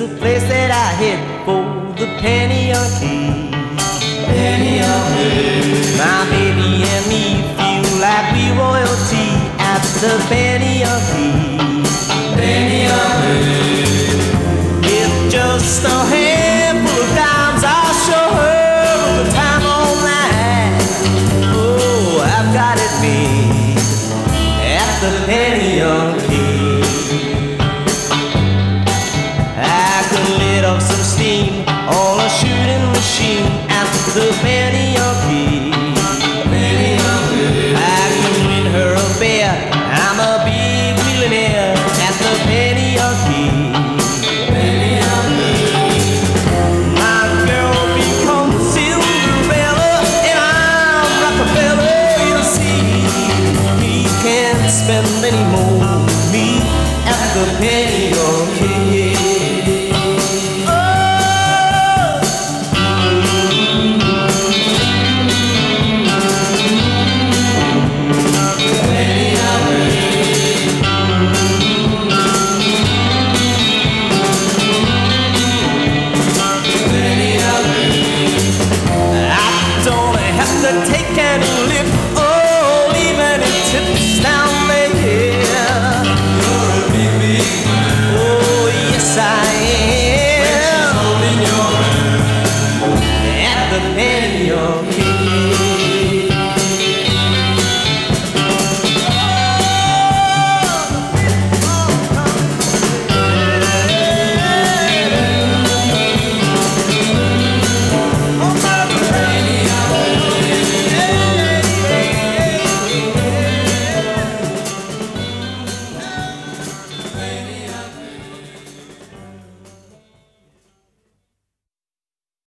a place that I hit for the penny a key. Penny a key. My baby and me feel like we royalty at the penny a key. Penny a key. It's just a handful of dimes. I'll show her the time all night. Oh, I've got it made at the penny a key. Steam on a shooting machine at the key. I can win her a bear. I'm a big millionaire at the. My girl becomes Cinderella and I'm Rockefeller. You see, he can't spend any more take any lip or oh, leave any tips down there. You're a big, big man. Oh, yes, I am. Holding your hand. At the penny, okay.